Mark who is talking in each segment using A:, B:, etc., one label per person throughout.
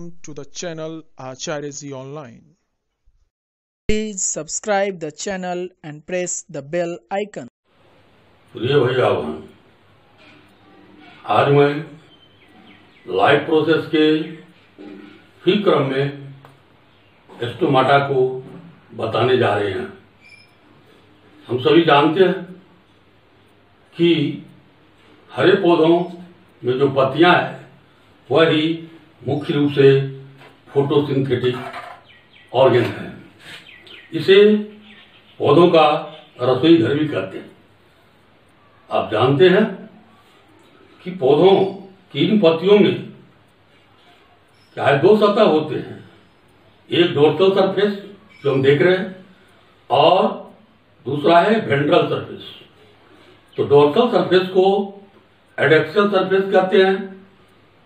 A: to the channel Acharya Ji Online.
B: Please subscribe the channel and press the bell icon.
C: प्रिय भैया बहन आज मैं लाइव प्रोसेस के ही क्रम में एस्टोमाटा को बताने जा रहे हैं हम सभी जानते हैं कि हरे पौधों में जो पत्तियाँ हैं वह ही मुख्य रूप से फोटोसिंथेटिक ऑर्गन है। इसे पौधों का रसोई घर भी कहते हैं। आप जानते हैं कि पौधों की इन पत्तियों में चाहे दो सतह होते हैं, एक डोर्सल सरफेस जो हम देख रहे हैं और दूसरा है वेंट्रल सरफेस तो डोर्सल सरफेस को एडेक्सियल सरफेस कहते हैं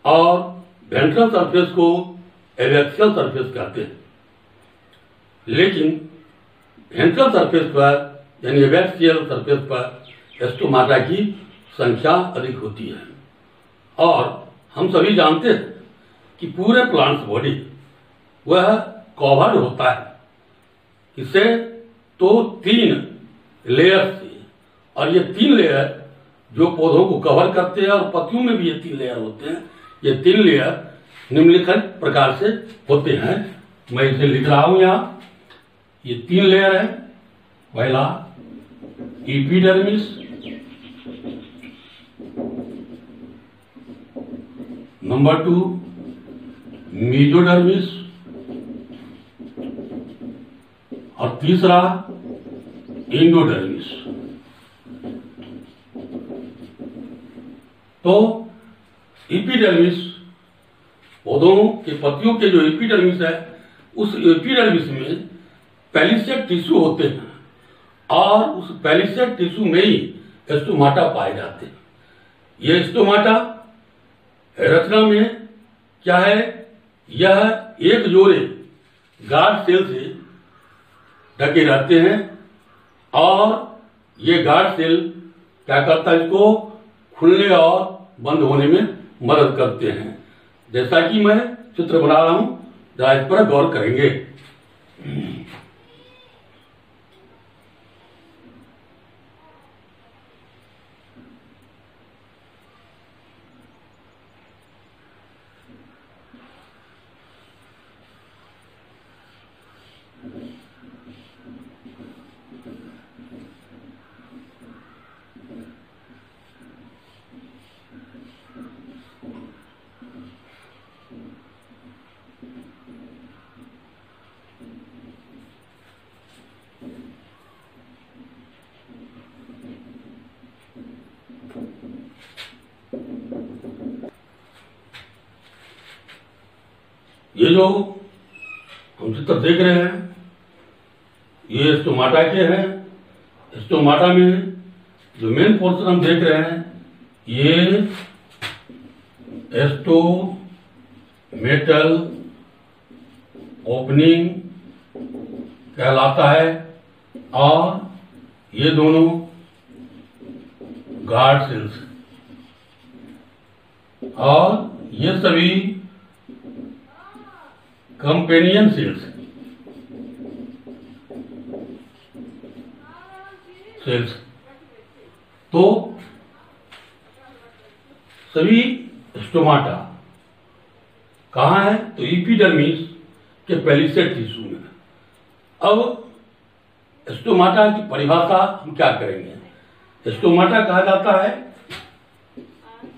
C: और वेंट्रल सरफेस को एवेक्सियल सरफेस कहते हैं। लेकिन वेंट्रल सरफेस पर, यानी एवेक्सियल सरफेस पर एस्टोमाटा की संख्या अधिक होती है। और हम सभी जानते हैं कि पूरे प्लांट्स बॉडी वह कवर्ड होता है। इसे तो तीन लेयर से, और ये तीन लेयर जो पौधों को कवर करते हैं और पत्तियों में भी ये तीन लेयर होते हैं ये तीन लेयर निम्नलिखित प्रकार से होते हैं। मैं इसे लिख रहा हूँ यहाँ। ये तीन लेयर है, पहला इपीडर्मिस नंबर टू मीजोडर्मिस और तीसरा इंडोडर्मिस तो इपीडर्मिस पौधों के पत्तियों के जो एपिडर्मिस है, उस एपिडर्मिस में पेलिसेट टिश्यू होते हैं और उस पेलिसेट टिश्यू में ही एस्टोमाटा पाए जाते हैं। ये एस्टोमाटा रचना में क्या है? यह एक जोड़े गार्ड सेल से ढके रहते हैं और ये गार्ड सेल क्या करता है इसको? खुलने और बंद होने में मदद करते हैं। जैसा कि मैं चित्र बना रहा हूँ, जरा इस पर गौर करेंगे। ये जो हम चित्र देख रहे हैं। ये स्टोमाटा के हैं स्टोमाटा में जो मेन पोर्शन हम देख रहे हैं, ये एस्टो मेटल ओपनिंग कहलाता है और ये दोनों गार्ड सेल्स और ये सभी कंपेनियन सेल्स तो सभी स्टोमाटा कहा है? तो इपीडर्मिस के पेलिसेट टिश्यू में। अब स्टोमाटा की परिभाषा हम क्या करेंगे? स्टोमाटा कहा जाता है?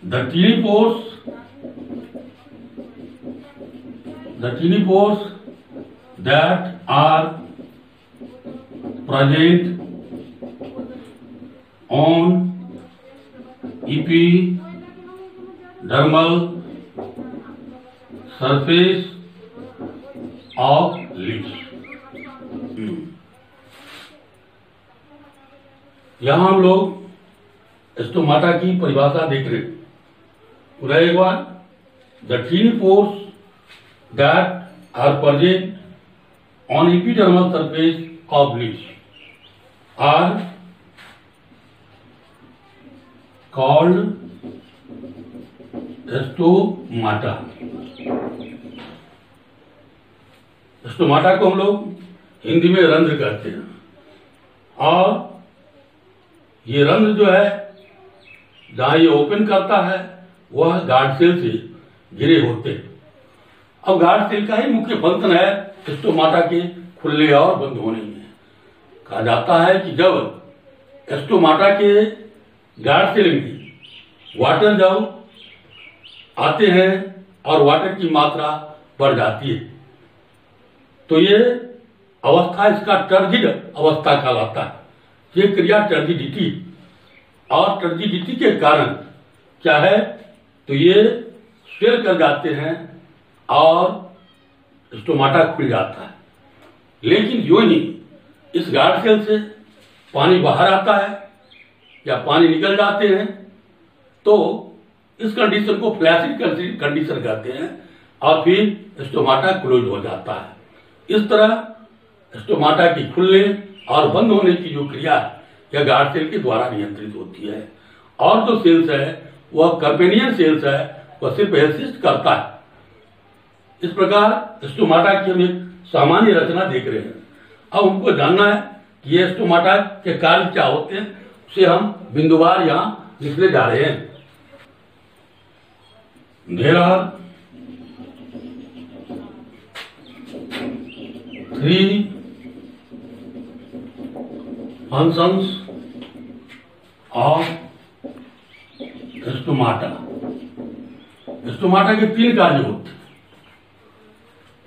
C: The tiny pores the tiny pores that are present on epidermal surface of leaves. यहाँ हम लोग स्टोमाटा की परिभाषा देख रहे पूरा एक बार the tiny pores that are present on epidermal surface of leaves are called stomata stomata को हम लोग हिंदी में रंध्र कहते हैं और ये रंध्र जो है जहाँ ये ओपन करता है वह गार्ड सेल से घिरे होते हैं अब गार्ड सेल का ही मुख्य फ़ंक्शन है स्टोमाटा के खुलने और बंद होने में। कहा जाता है कि जब स्टोमाटा के गार्ड सेल में वाटर जब आते हैं और वाटर की मात्रा बढ़ जाती है तो ये अवस्था इसका टर्जिड अवस्था कहलाता है। ये क्रिया टर्जिडिटी और टर्जिडिटी के कारण क्या है तो ये स्वेल कर जाते हैं और स्टोमाटा खुल जाता है। लेकिन यो ही इस गार्ड सेल से पानी बाहर आता है या पानी निकल जाते हैं तो इस कंडीशन को फ्लैसिड कंडीशन कहते हैं और फिर स्टोमाटा क्लोज हो जाता है। इस तरह स्टोमाटा की खुलने और बंद होने की जो क्रिया यह गार्ड सेल के द्वारा नियंत्रित होती है। और जो सेल्स है, वह कर्पेनियन सेल्स है, वह सिर्फ़ एसिस्ट करता है। इस प्रकार स्टोमाटा की हम एक सामान्य रचना देख रहे हैं। अब हमको जानना है कि ये स्टोमाटा के कार्य क्या होते हैं, उसे हम बिंदुवार यहाँ लिखने जा रहे हैं। three functions of stomata stomata के तीन कार्य होते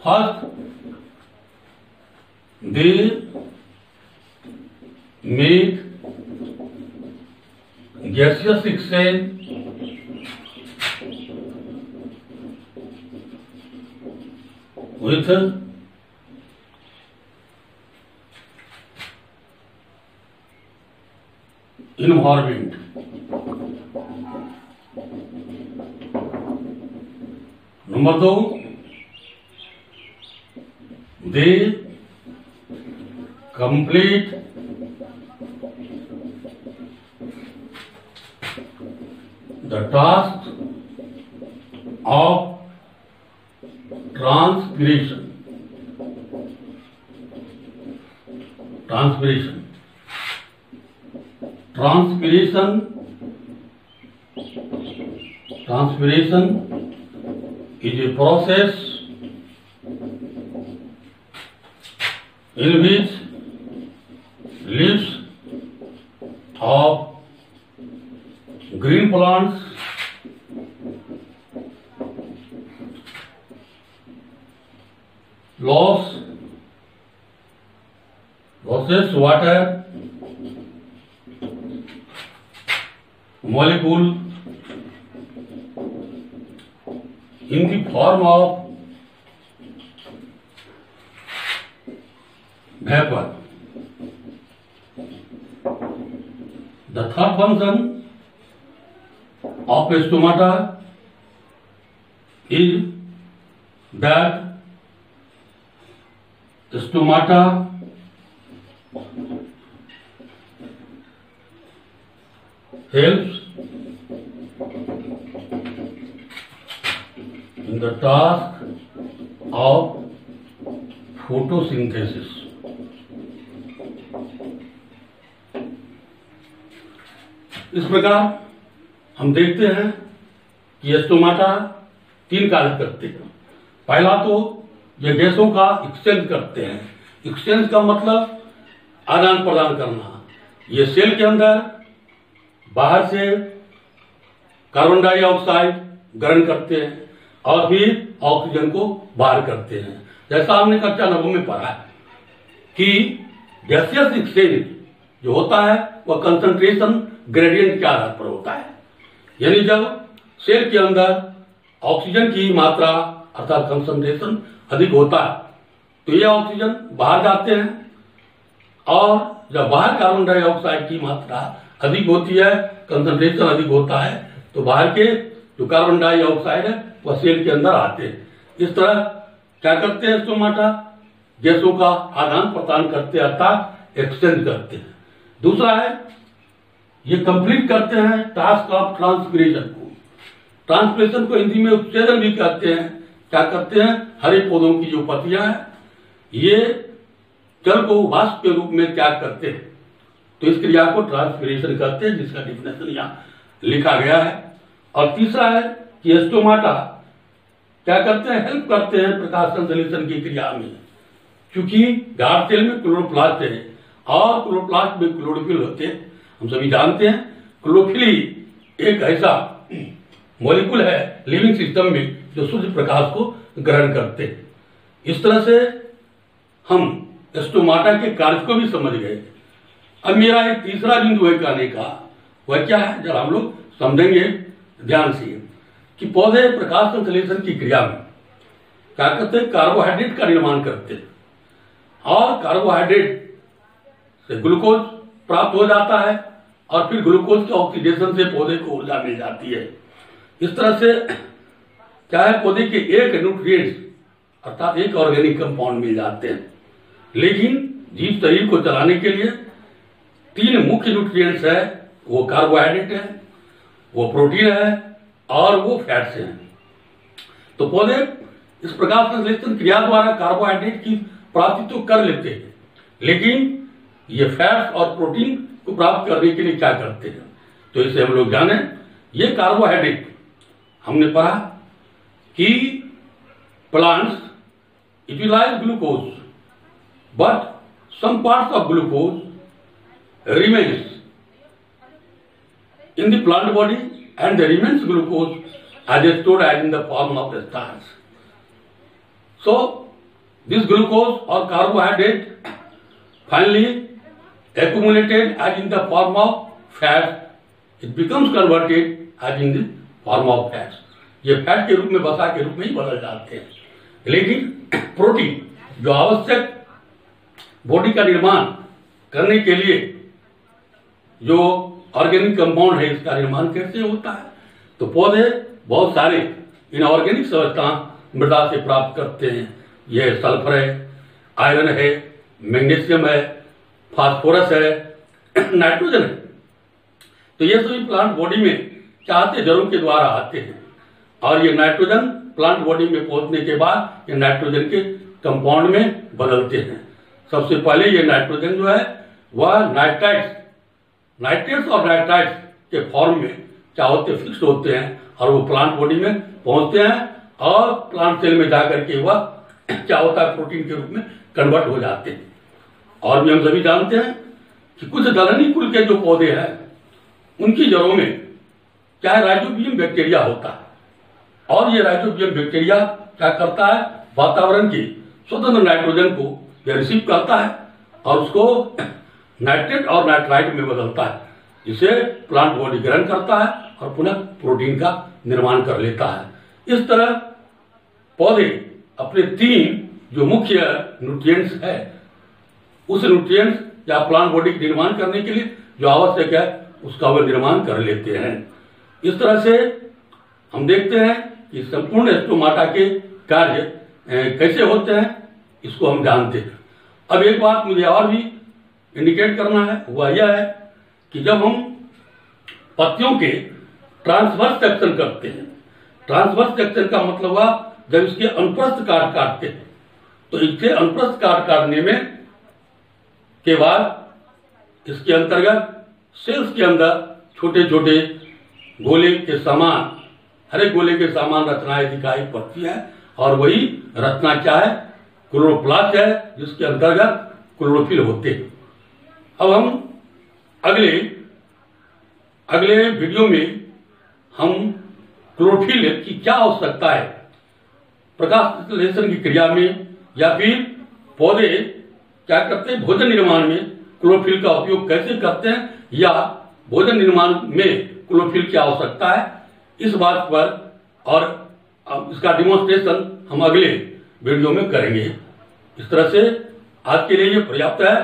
C: हक bill make gaseous exchange with environment number दो the complete the task of transpiration transpiration transpiration transpiration is a process in which leaves of green plants loss losses water molecule in the form of भयपद the third function of stomata is that stomata help in the task of photosynthesis इस प्रकार हम देखते हैं कि stomata तीन कार्य करते हैं। पहला तो ये गैसों का एक्सचेंज करते हैं। एक्सचेंज का मतलब आदान प्रदान करना। ये सेल के अंदर बाहर से कार्बन डाइऑक्साइड ग्रहण करते हैं और फिर ऑक्सीजन को बाहर करते हैं। जैसा हमने कक्षा नवों में पढ़ा है कि गैसियस एक्सचेंज जो होता है, वह कंसंट्रेशन ग्रेडियंट के आधार पर होता है। यानी जब सेल के अंदर ऑक्सीजन की मात्रा अर्थात कंसंट्रेशन अधिक होता है तो ये ऑक्सीजन बाहर जाते हैं और जब बाहर कार्बन डाइऑक्साइड की मात्रा अधिक होती है, कंसंट्रेशन अधिक होता है तो बाहर के जो कार्बन डाइऑक्साइड है, वह सेल के अंदर आते हैं। इस तरह क्या करते हैं स्टोमाटा गैसों का आदान प्रदान करते अर्थात एक्सचेंज करते हैं। दूसरा है ये कंप्लीट करते हैं टास्क ऑफ़ ट्रांसपिरेशन को। ट्रांसपिरेशन को हिंदी में उपछेदन भी कहते हैं। क्या करते हैं? हरे पौधों की जो पत्तियाँ हैं, ये जल को वाष्प के रूप में त्याग करते हैं। तो इस क्रिया को ट्रांसपिरेशन करते हैं, जिसका डिफिनेशन यहाँ लिखा गया है। और तीसरा है कि एस्टोमाटा क्या करते हैं? हेल्प करते हैं प्रकाश संश्लेषण की क्रिया में। क्योंकि तेल में क्लोरोप्लास्ट है और क्लोरोप्लास्ट में क्लोरोफिल होते हैं। हम सभी जानते हैं क्लोरोफिल एक ऐसा मॉलिक्यूल है लिविंग सिस्टम में जो सूर्य प्रकाश को ग्रहण करते हैं। इस तरह से हम एस्टोमाटा के कार्य को भी समझ गए। अब मेरा एक तीसरा बिंदु है कहने का, वह क्या है? जब हम लोग समझेंगे, ध्यान से। कि पौधे प्रकाश संश्लेषण की क्रिया में क्या करते हैं? कार्बोहाइड्रेट का निर्माण करते हैं। और कार्बोहाइड्रेट से ग्लूकोज प्राप्त हो जाता है। और फिर ग्लूकोज के ऑक्सीडेशन से पौधे को ऊर्जा मिल जाती है। इस तरह से क्या है पौधे के एक न्यूट्रिएंट्स अर्थात एक ऑर्गेनिक कंपाउंड मिल जाते हैं। लेकिन जीव शरीर को चलाने के लिए तीन मुख्य न्यूट्रिएंट्स है, वो कार्बोहाइड्रेट है, वो प्रोटीन है और वो फैट्स हैं। तो पौधे इस प्रकार संश्लेषण क्रिया द्वारा कार्बोहाइड्रेट की प्राप्ति तो कर लेते हैं, लेकिन ये फैट्स और प्रोटीन को प्राप्त करने के लिए क्या करते हैं? तो इसे हम लोग जाने, ये कार्बोहाइड्रेट हमने पढ़ा कि plants utilize glucose but some parts of glucose remains in the plant body and the remains glucose as a store as in the form of the starch so this glucose और carbohydrate finally accumulated as in the form of fat, it becomes converted as in the form of fats. ये fat के रूप में बसा के रूप में ही बदल जाते हैं। लेकिन प्रोटीन जो आवश्यक बॉडी का निर्माण करने के लिए जो ऑर्गेनिक कंपाउंड है इसका निर्माण कैसे होता है? तो पौधे बहुत सारे इन ऑर्गेनिक संरचना मृदा से प्राप्त करते हैं। यह सल्फ़र है आयरन है मैग्नीशियम है फास्फोरस है, नाइट्रोजन है। तो ये सभी प्लांट बॉडी में चाहते जड़ों के द्वारा आते हैं। और ये नाइट्रोजन प्लांट बॉडी में पहुँचने के बाद ये नाइट्रोजन के कंपाउंड में बदलते हैं। सबसे पहले ये नाइट्रोजन जो है, वह नाइट्राइट्स नाइट्रेट्स और नाइट्राइट्स के फॉर्म में क्या होते फिक्स होते हैं और वो प्लांट बॉडी में पहुँचते हैं और प्लांट सेल में जाकर के वह क्या होता है प्रोटीन के रूप में कन्वर्ट हो जाते हैं। और भी हम सभी जानते हैं कि कुछ दलहनी कुल के जो पौधे हैं, उनकी जड़ों में क्या है राइजोबियम बैक्टीरिया होता है? और ये राइजोबियम बैक्टीरिया क्या करता है? वातावरण की स्वतंत्र नाइट्रोजन को यह रिसीव करता है और उसको नाइट्रेट और नाइट्राइट में बदलता है। जिसे प्लांट बॉडी ग्रहण करता है और पुनः प्रोटीन का निर्माण कर लेता है। इस तरह पौधे अपने तीन जो मुख्य न्यूट्रिएंट्स है उस न्यूट्रिएंट्स या प्लांट बॉडी के निर्माण करने के लिए जो आवश्यक है, उसका वे निर्माण कर लेते हैं। इस तरह से हम देखते हैं कि संपूर्ण एस्टोमाटा के कार्य कैसे होते हैं, इसको हम जानते हैं। अब एक बात मुझे और भी इंडिकेट करना है वह यह है कि जब हम पत्तियों के ट्रांसवर्स सेक्शन करते हैं ट्रांसवर्स सेक्शन का मतलब हुआ जब इसके अनुप्रस्थ काट काटते हैं तो इसके अनुप्रस्थ काट काटने में के बाद इसके अंतर्गत? सेल्स के अंदर छोटे छोटे गोले के समान, हर गोले के समान रचनाएँ दिखाई पड़ती है। और वही रचना क्या है? क्लोरोप्लास्ट है, जिसके अंतर्गत क्लोरोफिल होते हैं। अब हम अगले अगले वीडियो में हम क्लोरोफिल की क्या आवश्यकता है? प्रकाश संश्लेषण की क्रिया में या फिर पौधे क्या करते हैं? भोजन निर्माण में क्लोरोफिल का उपयोग कैसे करते हैं? या भोजन निर्माण में क्लोरोफिल की आवश्यकता है? इस बात पर और इसका डिमोन्स्ट्रेशन हम अगले वीडियो में करेंगे। इस तरह से आज के लिए ये पर्याप्त है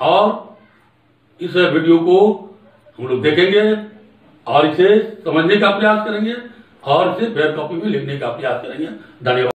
C: और इस वीडियो को हम लोग देखेंगे और इसे समझने का प्रयास करेंगे और इसे फेयर कॉपी में लिखने का प्रयास करेंगे। धन्यवाद।